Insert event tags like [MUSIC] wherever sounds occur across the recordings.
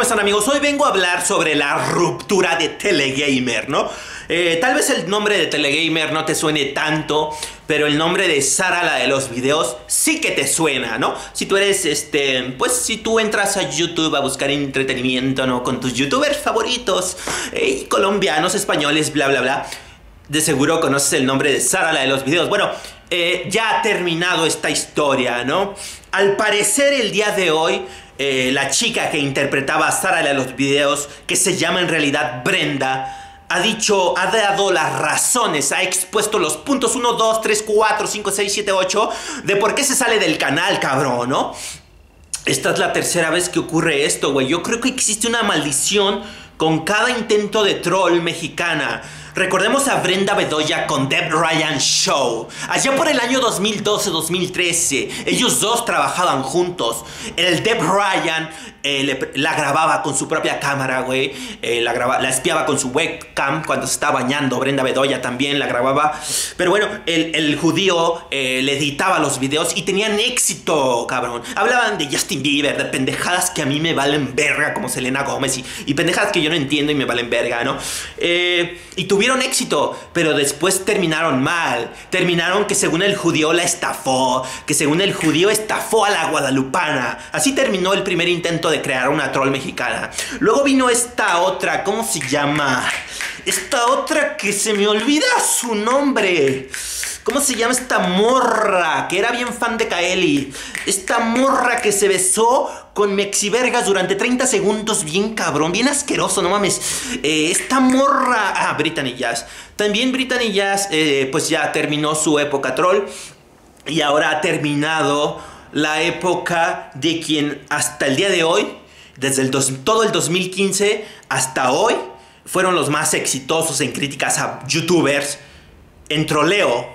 ¿cómo están amigos? Hoy vengo a hablar sobre la ruptura de Telegamer, ¿no? Eh, tal vez el nombre de Telegamer no te suene tanto, pero el nombre de Sara, la de los videos, sí que te suena, ¿no? Si tú eres, este, pues si tú entras a YouTube a buscar entretenimiento, ¿no? Con tus youtubers favoritos, colombianos, españoles, bla, bla, bla, de seguro conoces el nombre de Sara, la de los videos. Bueno, eh, ya ha terminado esta historia, ¿no? Al parecer el día de hoy eh, la chica que interpretaba a Sara en los videos, que se llama en realidad Brenda, ha dicho, ha dado las razones, ha expuesto los puntos 1, 2, 3, 4, 5, 6, 7, 8 de por qué se sale del canal, cabrón, ¿no? Esta es la tercera vez que ocurre esto, güey. Yo creo que existe una maldición con cada intento de troll mexicana. Recordemos a Brenda Bedoya con Deb Ryan Show. Allá por el año 2012-2013, ellos dos trabajaban juntos. El Deb Ryan eh, la grababa con su propia cámara, güey. Eh, la, la espiaba con su webcam cuando se estaba bañando. Brenda Bedoya también la grababa. Pero bueno, el, judío eh, le editaba los videos y tenían éxito, cabrón. Hablaban de Justin Bieber, de pendejadas que a mí me valen verga, como Selena Gómez, y, y pendejadas que yo no entiendo y me valen verga, ¿no? y tuvieron éxito, pero después terminaron mal. Terminaron que según el judío la estafó, que según el judío estafó a la guadalupana. Así terminó el primer intento de crear una troll mexicana. Luego vino esta otra, ¿cómo se llama? Esta otra que se me olvida su nombre. ¿Cómo se llama esta morra? Que era bien fan de Kaeli. Esta morra que se besó con Mexivergas durante 30 segundos. Bien cabrón, bien asqueroso, no mames. Eh, esta morra. Ah, Brittany Jazz. También Brittany Jazz, eh, pues ya terminó su época troll. Y ahora ha terminado la época de quien hasta el día de hoy, desde el todo el 2015 hasta hoy, fueron los más exitosos en críticas a youtubers. En troleo,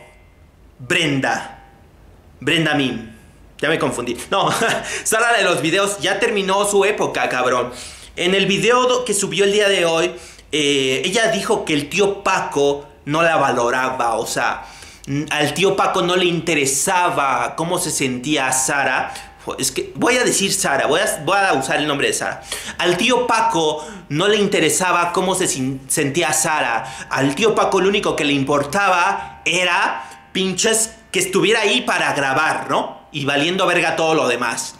Brenda. Brenda Mim. Ya me confundí. No, [LAUGHS] Sara de los videos ya terminó su época, cabrón. En el video que subió el día de hoy, eh, ella dijo que el tío Paco no la valoraba. O sea, al tío Paco no le interesaba cómo se sentía Sara. Es que voy a decir Sara, voy a, usar el nombre de Sara. Al tío Paco no le interesaba cómo se sentía Sara. Al tío Paco lo único que le importaba era pinches que estuviera ahí para grabar, ¿no? Y valiendo verga todo lo demás.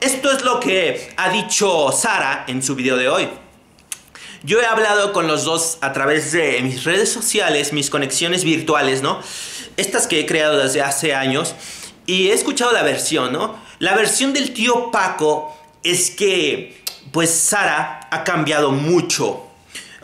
Esto es lo que ha dicho Sara en su video de hoy. Yo he hablado con los dos a través de mis redes sociales, mis conexiones virtuales, ¿no? Estas que he creado desde hace años. Y he escuchado la versión, ¿no? La versión del tío Paco es que, pues Sara ha cambiado mucho.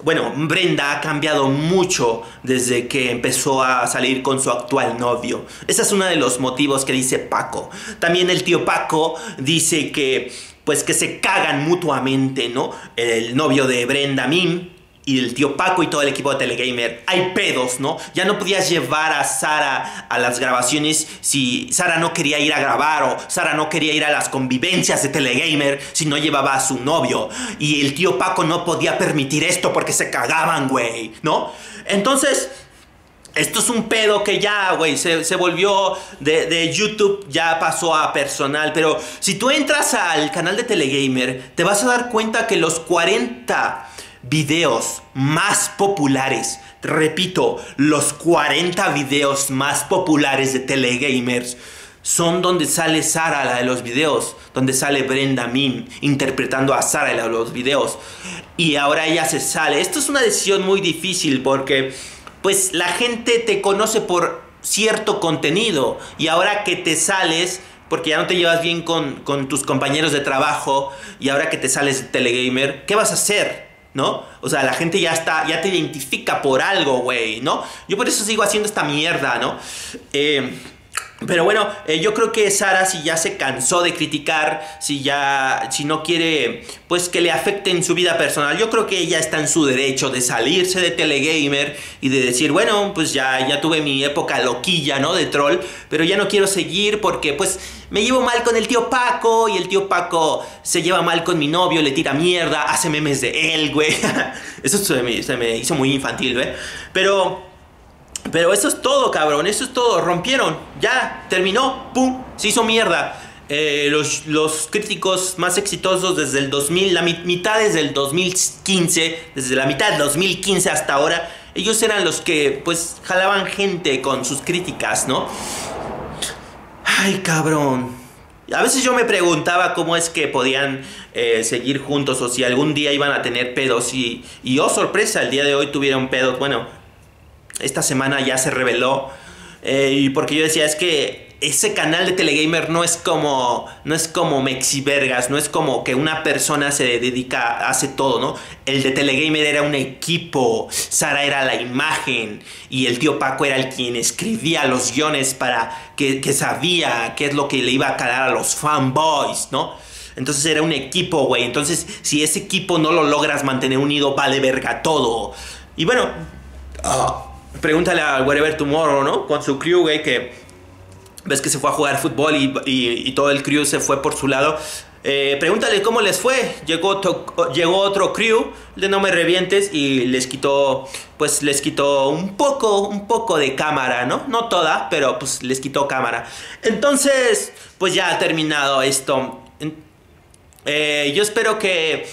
Bueno, Brenda ha cambiado mucho desde que empezó a salir con su actual novio. Ese es uno de los motivos que dice Paco. También el tío Paco dice que pues que se cagan mutuamente, ¿no? El novio de Brenda Mim y el tío Paco y todo el equipo de Telegamer. Hay pedos, ¿no? Ya no podías llevar a Sara a las grabaciones si Sara no quería ir a grabar o Sara no quería ir a las convivencias de Telegamer si no llevaba a su novio. Y el tío Paco no podía permitir esto porque se cagaban, güey, ¿no? Entonces esto es un pedo que ya, güey, se, volvió de, YouTube, ya pasó a personal. Pero si tú entras al canal de Telegamer, te vas a dar cuenta que los 40 videos más populares, repito, los 40 videos más populares de Telegamers son donde sale Sara, la de los videos, donde sale Brenda Mim interpretando a Sara, la de los videos. Y ahora ella se sale. Esto es una decisión muy difícil porque pues la gente te conoce por cierto contenido y ahora que te sales, porque ya no te llevas bien con, tus compañeros de trabajo y ahora que te sales de Telegamer, ¿qué vas a hacer? ¿No? O sea, la gente ya está, ya te identifica por algo, güey, ¿no? Yo por eso sigo haciendo esta mierda, ¿no? Eh, pero bueno, eh, yo creo que Sara, si ya se cansó de criticar, si ya, si no quiere, pues que le afecte en su vida personal, yo creo que ella está en su derecho de salirse de Telegamer y de decir, bueno, pues ya, ya tuve mi época loquilla, ¿no? De troll, pero ya no quiero seguir porque, pues, me llevo mal con el tío Paco y el tío Paco se lleva mal con mi novio, le tira mierda, hace memes de él, güey. [LAUGHS] Eso se me, se me hizo muy infantil, güey. Pero pero eso es todo, cabrón. Eso es todo. Rompieron. Ya, terminó. ¡Pum! Se hizo mierda. eh, los, los, críticos más exitosos desde el 2000, la mitad desde el 2015, desde la mitad del 2015 hasta ahora, ellos eran los que pues jalaban gente con sus críticas, ¿no? Ay, cabrón. A veces yo me preguntaba cómo es que podían eh, seguir juntos o si algún día iban a tener pedos y, y oh sorpresa, el día de hoy tuvieron pedos. Bueno, esta semana ya se reveló eh, y porque yo decía es que ese canal de Telegamer no es como no es como Mexivergas, no es como que una persona se dedica, hace todo, ¿no? El de Telegamer era un equipo, Sara era la imagen y el tío Paco era el quien escribía los guiones para que, que sabía qué es lo que le iba a calar a los fanboys, ¿no? Entonces era un equipo, güey. Entonces, si ese equipo no lo logras mantener unido, vale verga todo. Y bueno, ah, pregúntale a Whatever Tomorrow, ¿no? Con su crew, güey, que ves que se fue a jugar fútbol y, todo el crew se fue por su lado. Eh, pregúntale cómo les fue. Llegó, otro, llegó otro crew de No Me Revientes y les quitó, pues les quitó un poco, un poco de cámara, ¿no? No toda, pero pues les quitó cámara. Entonces, pues ya ha terminado esto. Eh, yo espero que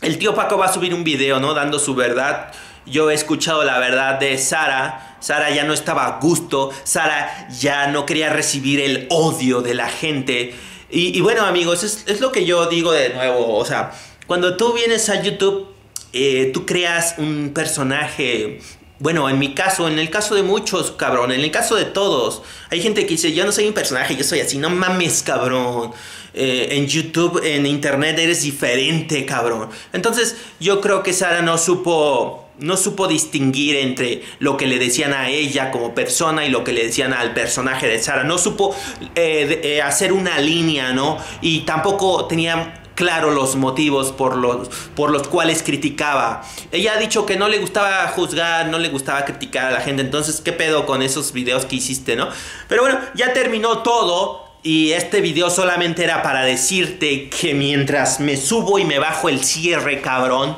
el tío Paco va a subir un video, ¿no? Dando su verdad. Yo he escuchado la verdad de Sara Sara ya no estaba a gusto, Sara ya no quería recibir el odio de la gente. Y, bueno amigos, es, lo que yo digo de nuevo, o sea, cuando tú vienes a YouTube, eh, tú creas un personaje bueno, en mi caso, en el caso de muchos, cabrón, en el caso de todos, hay gente que dice, yo no soy un personaje, yo soy así, no mames, cabrón. Eh, en YouTube, en Internet eres diferente, cabrón. Entonces, yo creo que Sara no supo no supo distinguir entre lo que le decían a ella como persona y lo que le decían al personaje de Sara. No supo eh, eh, hacer una línea, ¿no? Y tampoco tenía claro los motivos por los, por los cuales criticaba. Ella ha dicho que no le gustaba juzgar, no le gustaba criticar a la gente. Entonces, ¿qué pedo con esos videos que hiciste, no? Pero bueno, ya terminó todo. Y este video solamente era para decirte que mientras me subo y me bajo el cierre, cabrón,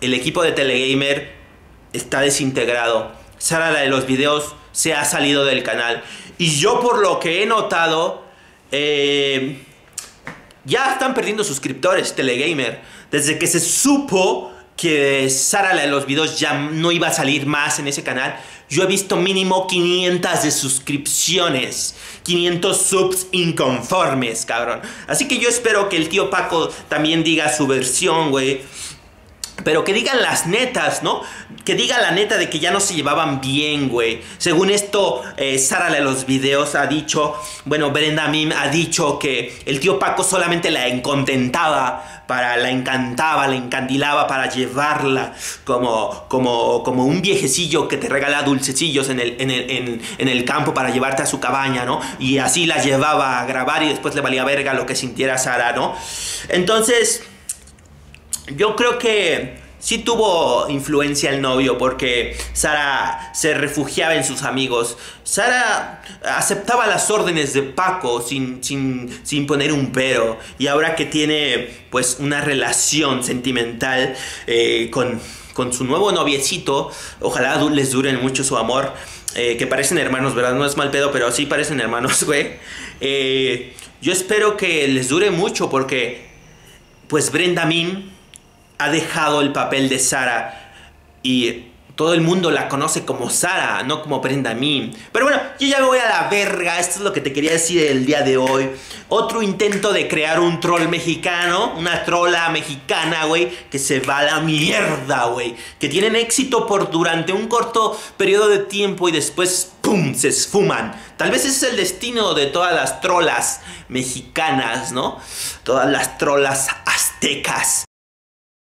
el equipo de Telegamer está desintegrado. Sara, la de los videos, se ha salido del canal. Y yo por lo que he notado, eh, ya están perdiendo suscriptores Telegamer. Desde que se supo que Sara, la de los videos, ya no iba a salir más en ese canal, yo he visto mínimo 500 de suscripciones. 500 subs inconformes, cabrón. Así que yo espero que el tío Paco también diga su versión, güey. Pero que digan las netas, ¿no? Que diga la neta de que ya no se llevaban bien, güey. Según esto, eh, Sara de los videos ha dicho, bueno, Brenda Mim ha dicho que el tío Paco solamente la encontentaba, para, la encantaba, la encandilaba para llevarla como, como, como un viejecillo que te regala dulcecillos en el, en, el, en el campo para llevarte a su cabaña, ¿no? Y así la llevaba a grabar y después le valía verga lo que sintiera Sara, ¿no? Entonces yo creo que sí tuvo influencia el novio porque Sara se refugiaba en sus amigos. Sara aceptaba las órdenes de Paco sin, sin, poner un pero. Y ahora que tiene pues una relación sentimental eh, con, su nuevo noviecito, ojalá les dure mucho su amor. Eh, que parecen hermanos, ¿verdad? No es mal pedo, pero sí parecen hermanos, [LAUGHS] güey. Eh, yo espero que les dure mucho porque pues Brenda Min ha dejado el papel de Sara y todo el mundo la conoce como Sara, no como Brenda Mim. Pero bueno, yo ya me voy a la verga. Esto es lo que te quería decir el día de hoy. Otro intento de crear un troll mexicano, una trola mexicana, güey, que se va a la mierda, güey. Que tienen éxito por durante un corto periodo de tiempo y después, ¡pum!, se esfuman. Tal vez ese es el destino de todas las trolas mexicanas, ¿no? Todas las trolas aztecas